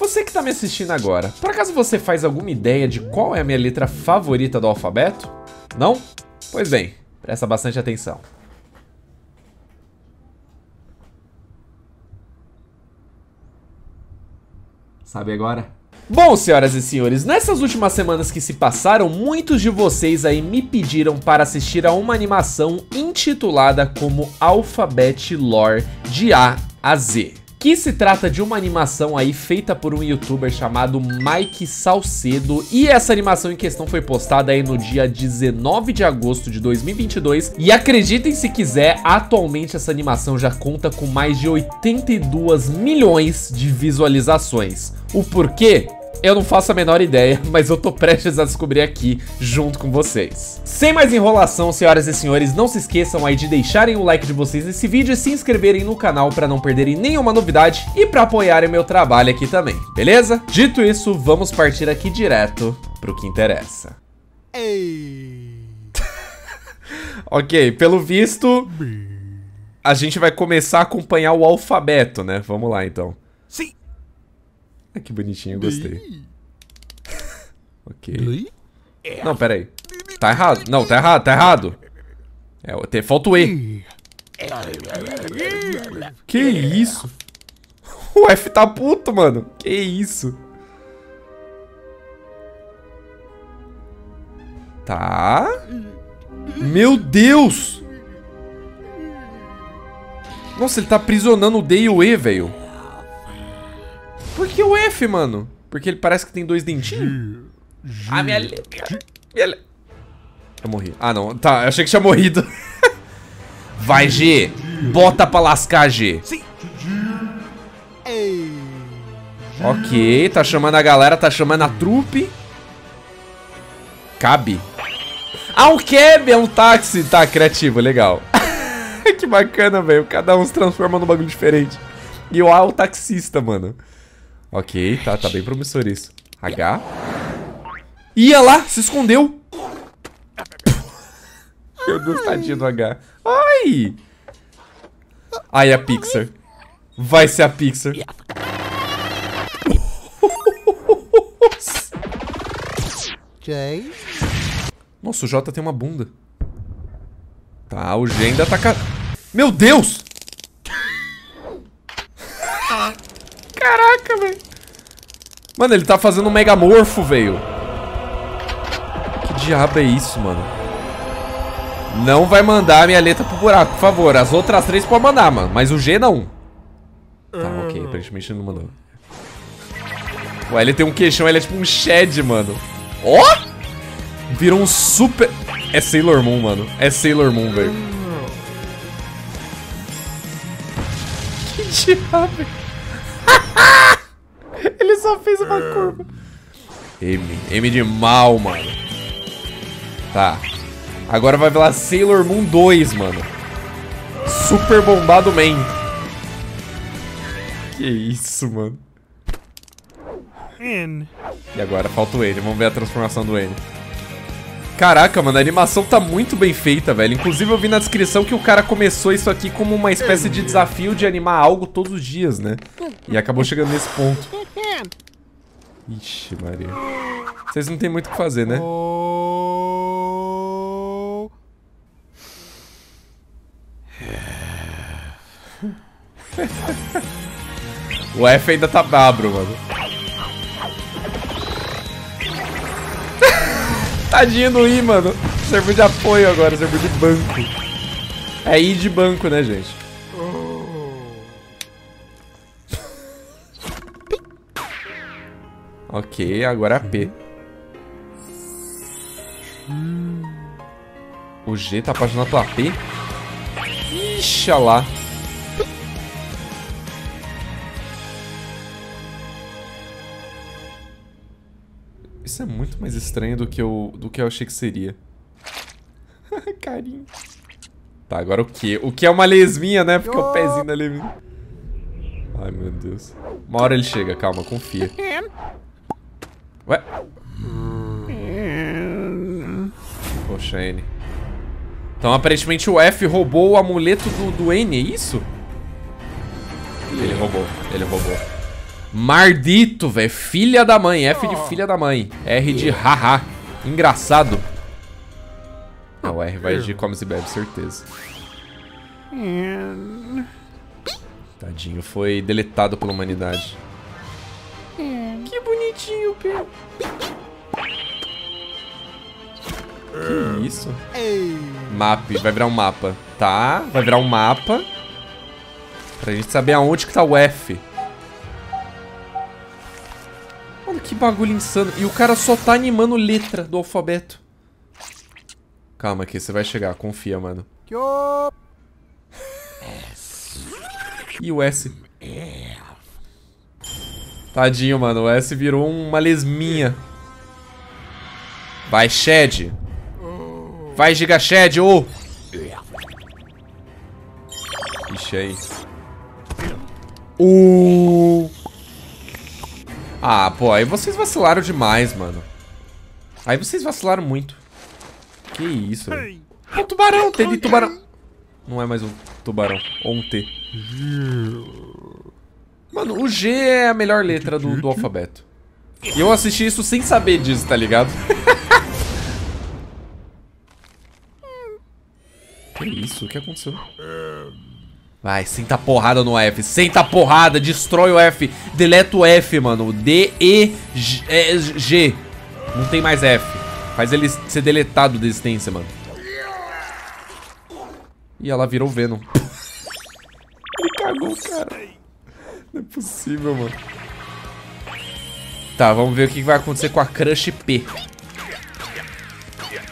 Você que tá me assistindo agora, por acaso você faz alguma ideia de qual é a minha letra favorita do alfabeto? Não? Pois bem, presta bastante atenção. Sabe agora? Bom, senhoras e senhores, nessas últimas semanas que se passaram, muitos de vocês aí me pediram para assistir a uma animação intitulada como Alphabet Lore de A a Z que se trata de uma animação aí feita por um youtuber chamado Mike Salcedo e essa animação em questão foi postada aí no dia 19 de agosto de 2022 e acreditem se quiser, atualmente essa animação já conta com mais de 82 milhões de visualizações. O porquê? Eu não faço a menor ideia, mas eu tô prestes a descobrir aqui, junto com vocês. Sem mais enrolação, senhoras e senhores, não se esqueçam aí de deixarem o like de vocês nesse vídeo e se inscreverem no canal para não perderem nenhuma novidade e para apoiarem meu trabalho aqui também, beleza? Dito isso, vamos partir aqui direto pro que interessa. ok, pelo visto, a gente vai começar a acompanhar o alfabeto, né? Vamos lá, então. Sim. Ah, que bonitinho, gostei. ok. Não, pera aí. Tá errado. Não, tá errado, tá errado. É, tem, falta o E. Que isso? O F tá puto, mano. Que isso? Tá. Meu Deus! Nossa, ele tá aprisionando o D e o E, velho. O mano? Porque ele parece que tem dois dentinhos? Ah, minha letra. Minha. Eu morri. Ah, não. Tá, eu achei que tinha morrido. Vai, G. Bota pra lascar, G. Sim. Ok, tá chamando a galera, tá chamando a trupe. Cabe. Ah, um cab, é um táxi. Tá, criativo, legal. que bacana, velho. Cada um se transforma num bagulho diferente. E o A é o taxista, mano. Ok, tá, tá bem promissor isso. H. Ia lá, se escondeu. Meu Deus, tadinho do H. Ai! Ai, a Pixar. Vai ser a Pixar. J. Nossa, o J tem uma bunda. Tá, o G ainda tá... Ca... Meu Deus! Caraca, velho. Mano, ele tá fazendo um megamorfo, velho. Que diabo é isso, mano? Não vai mandar a minha letra pro buraco, por favor. As outras três pode mandar, mano. Mas o G não. Tá, ok. Aparentemente não mandou. Ué, ele tem um queixão, ele é tipo um Shed, mano. Ó! Oh! Virou um super... É Sailor Moon, mano. É Sailor Moon, velho. Que diabo? Só fez uma curva. M. M de mal, mano. Tá. Agora vai lá Sailor Moon 2, mano. Super bombado man. Que isso, mano. E agora falta o N. Vamos ver a transformação do N. Caraca, mano, a animação tá muito bem feita, velho. Inclusive eu vi na descrição que o cara começou isso aqui como uma espécie de desafio de animar algo todos os dias, né? E acabou chegando nesse ponto. Ixi, Maria. Vocês não tem muito o que fazer, né? o F ainda tá babro, mano. Tadinho do I, mano. Serviu de apoio agora, serviu de banco. É I de banco, né, gente? ok, agora é P. O G tá apaixonado pela P? Ixi, lá. Isso é muito mais estranho do que eu, do que eu achei que seria. Carinho. Tá, agora o que? O que é uma lesminha, né? Porque é o pezinho da lesminha. Ai, meu Deus. Uma hora ele chega, calma, confia. Ué? Poxa, N. Então, aparentemente, o F roubou o amuleto do, do N, é isso? Ele roubou, ele roubou. Mardito, velho. Filha da mãe. F de filha da mãe. R de haha. Engraçado. Ah, o R vai de comes e bebe, certeza. Tadinho, foi deletado pela humanidade. Que bonitinho, Pedro. Que isso? Map, vai virar um mapa. Tá, vai virar um mapa. Pra gente saber aonde que tá o F. que bagulho insano. E o cara só tá animando letra do alfabeto. Calma aqui, você vai chegar, confia, mano. E o S? Tadinho, mano. O S virou uma lesminha. Vai, Shed. Vai, Giga Shed, ô! Ixi, aí. Uh. Ah, pô, aí vocês vacilaram demais, mano. Aí vocês vacilaram muito. Que isso, velho. É um tubarão, T de tubarão. Não é mais um tubarão, ou um T. Mano, o G é a melhor letra do, do alfabeto. E eu assisti isso sem saber disso, tá ligado? que isso? O que aconteceu? Vai, senta porrada no F. Senta porrada, destrói o F. Deleta o F, mano. D, E, G, é, G. Não tem mais F. Faz ele ser deletado da existência, mano. E ela virou Venom. ele cagou, cara. Não é possível, mano. Tá, vamos ver o que vai acontecer com a Crush P.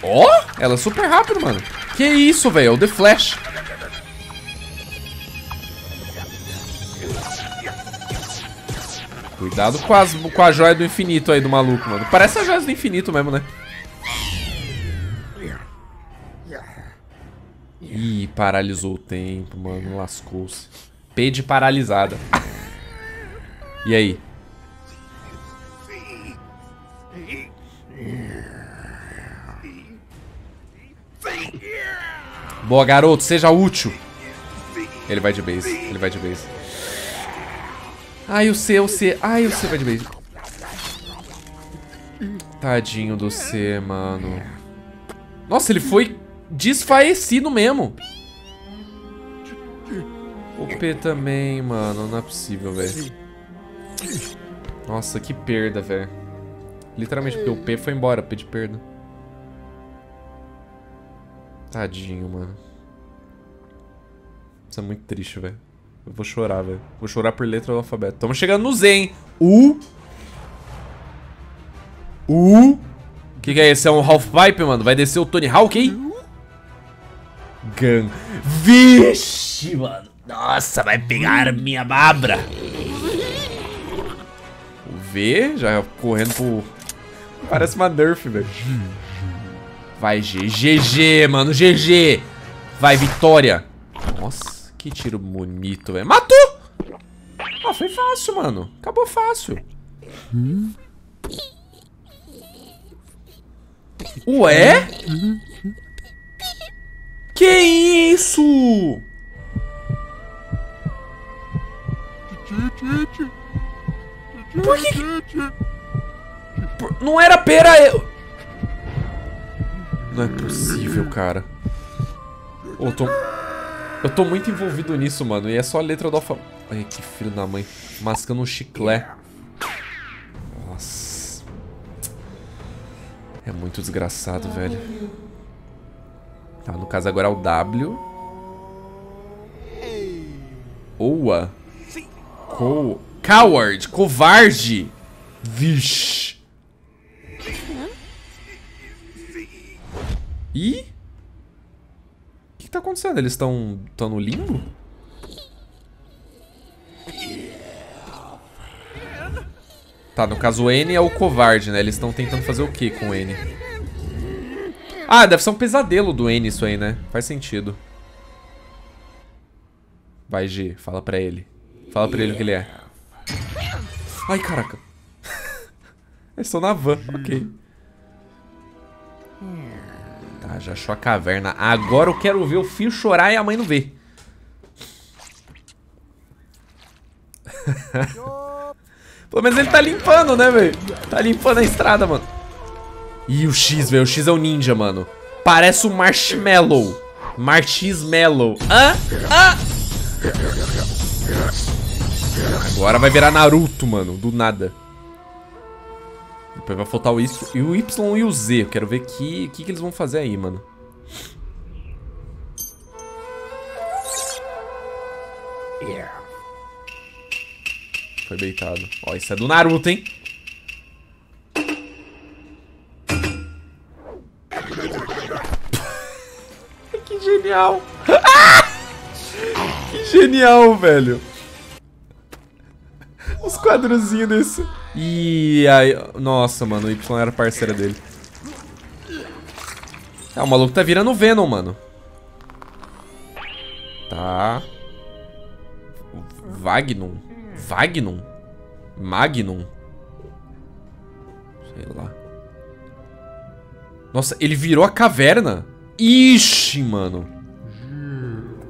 Ó, oh, ela é super rápida, mano. Que isso, velho? É o The Flash. Cuidado com, as, com a joia do infinito aí do maluco, mano. Parece a joia do infinito mesmo, né? Ih, paralisou o tempo, mano. Lascou-se. P de paralisada. e aí? Boa, garoto. Seja útil. Ele vai de base. Ele vai de base. Ai, o C, o C. Ai, o C vai de base. Tadinho do C, mano. Nossa, ele foi desfaecido mesmo. O P também, mano. Não é possível, velho. Nossa, que perda, velho. Literalmente, porque o P foi embora. P de perda. Tadinho, mano. Isso é muito triste, velho. Eu vou chorar, velho. Vou chorar por letra do alfabeto. Estamos chegando no Z, hein? U. U. O que, que é esse? É um half-pipe, mano? Vai descer o Tony Hawk, hein? Gun. Vixe, mano. Nossa, vai pegar minha babra. O V já correndo pro... Parece uma Nerf, velho. Vai, G. GG, mano. GG. Vai, vitória. Nossa, que tiro bonito, velho. Matou! Ah, foi fácil, mano. Acabou fácil. Ué? Que isso? Por que... Não era pera... Eu... Não é possível, cara. Eu tô... Eu tô muito envolvido nisso, mano. E é só a letra do alfabeto. Ai, que filho da mãe. Mascando um chiclé. Nossa. É muito desgraçado, velho. Tá, no caso agora é o W. Oa. Co Coward. Covarde. Vixe. Ih? Que tá acontecendo? Eles estão tão no limbo? Tá, no caso o N é o covarde, né? Eles estão tentando fazer o que com o N? Ah, deve ser um pesadelo do N isso aí, né? Faz sentido. Vai, G. Fala pra ele. Fala pra ele o que ele é. Ai, caraca. Eles estão na van. Ok. Tá, já achou a caverna. Agora eu quero ver o filho chorar e a mãe não ver. Pelo menos ele tá limpando, né, velho? Tá limpando a estrada, mano. Ih, o X, velho. O X é o ninja, mano. Parece um marshmallow. Marshmallow. Hã? Hã? Agora vai virar Naruto, mano. Do nada. Vai faltar o Y, e o Y e o Z. Eu quero ver o que, que, que eles vão fazer aí, mano. Foi beitado. Ó, isso é do Naruto, hein? que genial. que genial, velho. Os quadrozinhos desse. E aí... Nossa, mano, o Y era parceira dele. É, o maluco tá virando Venom, mano. Tá. Vagnum. Vagnum? Magnum? Sei lá. Nossa, ele virou a caverna. Ixi, mano.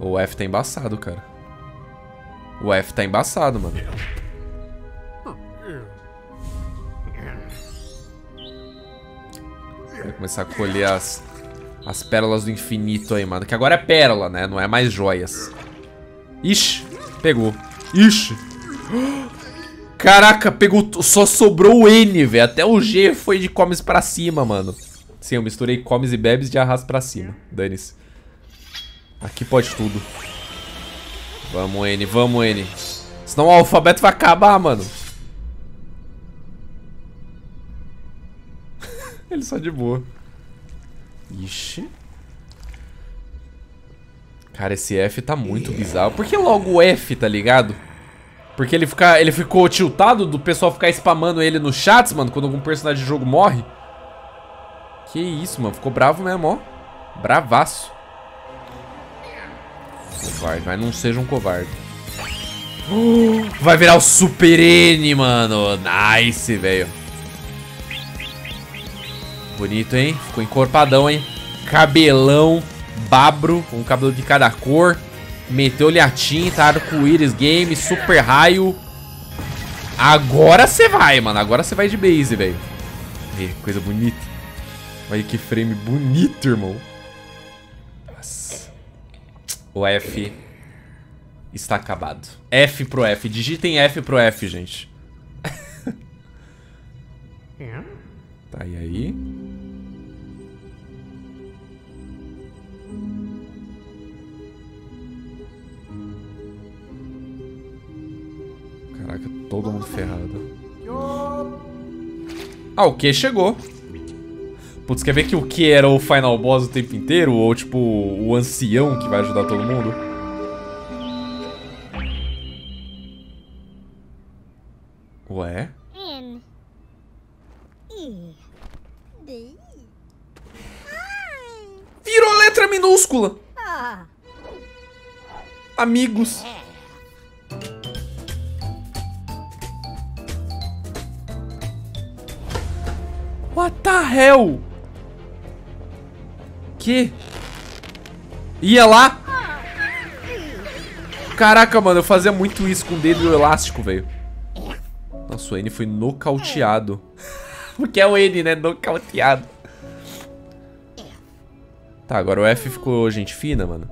O F tá embaçado, cara. O F tá embaçado, mano. Começar a colher as, as pérolas do infinito aí, mano. Que agora é pérola, né? Não é mais joias. Ixi, pegou. Ixi. Caraca, pegou. Só sobrou o N, velho. Até o G foi de comes pra cima, mano. Sim, eu misturei comes e bebes de arrasto pra cima. Dane-se. Aqui pode tudo. Vamos, N. Vamos, N. Senão o alfabeto vai acabar, mano. Ele só de boa. Ixi. Cara, esse F tá muito bizarro. Por que logo o F, tá ligado? Porque ele, fica, ele ficou tiltado do pessoal ficar spamando ele nos chats, mano, quando algum personagem de jogo morre. Que isso, mano. Ficou bravo mesmo, ó. Bravaço. Covarde, mas não seja um covarde. vai virar o Super N, mano. Nice, velho. Bonito, hein? Ficou encorpadão, hein? Cabelão, babro, um cabelo de cada cor. Meteu-lhe a tinta, arco-íris game, super raio. Agora você vai, mano. Agora você vai de base, velho. Coisa bonita. Olha que frame bonito, irmão. Nossa. O F está acabado. F pro F. Digitem F pro F, gente. tá, e aí? Todo mundo ferrado. Ah, o Q chegou. Putz, quer ver que o Q era o final boss o tempo inteiro? Ou, tipo, o ancião que vai ajudar todo mundo? Ué? Virou letra minúscula! Amigos. Hell? Que? Ia lá? Caraca, mano, eu fazia muito isso com o dedo elástico, velho. Nossa, o N foi nocauteado. Porque é o N, né? Nocauteado. Tá, agora o F ficou gente fina, mano.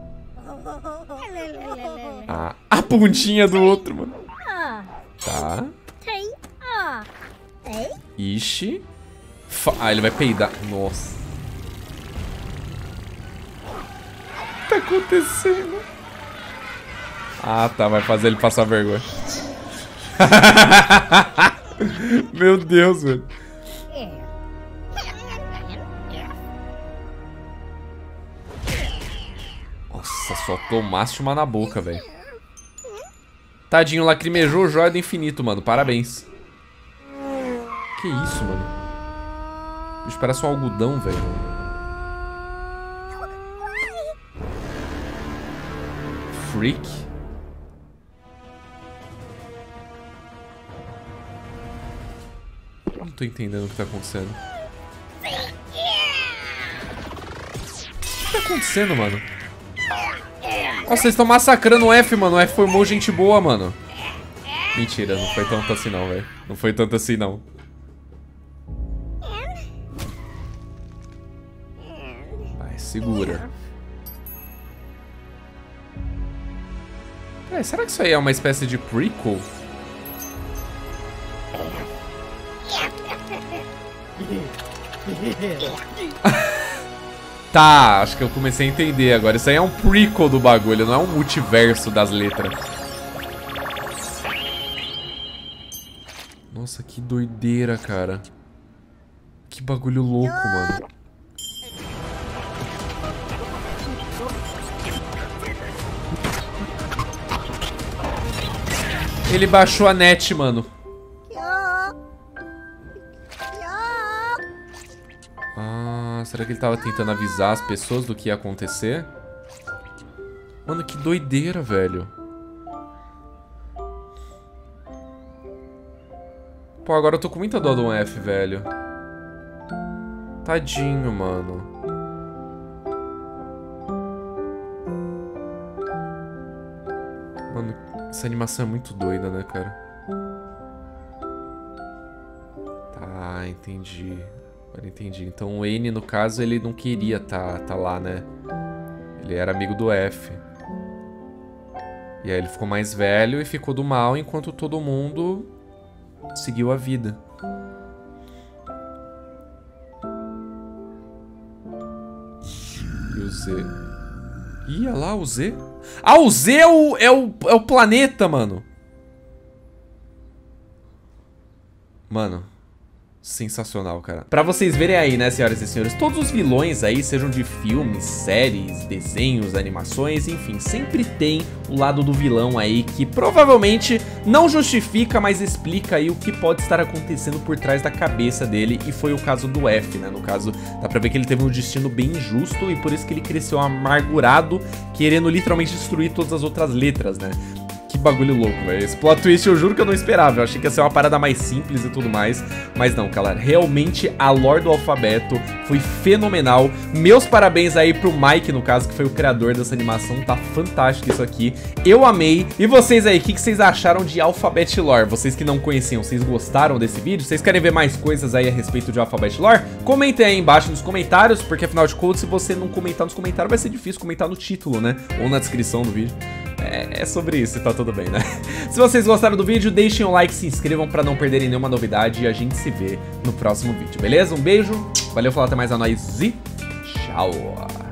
Ah, a pontinha do outro, mano. Tá. Ixi. Fa ah, ele vai peidar. Nossa. O que tá acontecendo? Ah, tá. Vai fazer ele passar vergonha. Meu Deus, velho. Nossa, só tomaste uma na boca, velho. Tadinho, lacrimejou joia do infinito, mano. Parabéns. Que isso, mano? Bicho, parece um algodão, velho. Freak. Não tô entendendo o que tá acontecendo. O que tá acontecendo, mano? Nossa, vocês estão massacrando o F, mano. O F formou gente boa, mano. Mentira, não foi tanto assim não, velho. Não foi tanto assim não. Vai, segura. É, será que isso aí é uma espécie de prequel? tá, acho que eu comecei a entender agora. Isso aí é um prequel do bagulho, não é um multiverso das letras. Nossa, que doideira, cara. Que bagulho louco, mano. Ele baixou a net, mano. Ah, será que ele tava tentando avisar as pessoas do que ia acontecer? Mano, que doideira, velho. Pô, agora eu tô com muita dó do F, velho. Tadinho, mano. Essa animação é muito doida, né, cara? Tá, entendi. Agora entendi. Então o N, no caso, ele não queria tá, tá lá, né? Ele era amigo do F. E aí ele ficou mais velho e ficou do mal, enquanto todo mundo seguiu a vida. Olha lá o Z. Ah, o Z é o, é o, é o planeta, mano. Mano, sensacional, cara. Pra vocês verem aí, né, senhoras e senhores, todos os vilões aí, sejam de filmes, séries, desenhos, animações, enfim, sempre tem o lado do vilão aí que provavelmente não justifica, mas explica aí o que pode estar acontecendo por trás da cabeça dele, e foi o caso do F, né, no caso, dá pra ver que ele teve um destino bem injusto e por isso que ele cresceu amargurado, querendo literalmente destruir todas as outras letras, né que bagulho louco, velho. Esse plot twist eu juro que eu não esperava. Eu achei que ia ser uma parada mais simples e tudo mais. Mas não, galera. Realmente a lore do alfabeto foi fenomenal. Meus parabéns aí pro Mike, no caso, que foi o criador dessa animação. Tá fantástico isso aqui. Eu amei. E vocês aí, o que, que vocês acharam de Alphabet Lore? Vocês que não conheciam, vocês gostaram desse vídeo? Vocês querem ver mais coisas aí a respeito de Alphabet Lore? Comentem aí embaixo nos comentários, porque afinal de contas, se você não comentar nos comentários, vai ser difícil comentar no título, né? Ou na descrição do vídeo. É, é sobre isso tá tudo bem, né? Se vocês gostaram do vídeo, deixem o like, se inscrevam pra não perderem nenhuma novidade e a gente se vê no próximo vídeo, beleza? Um beijo, valeu, falou até mais a nós e tchau!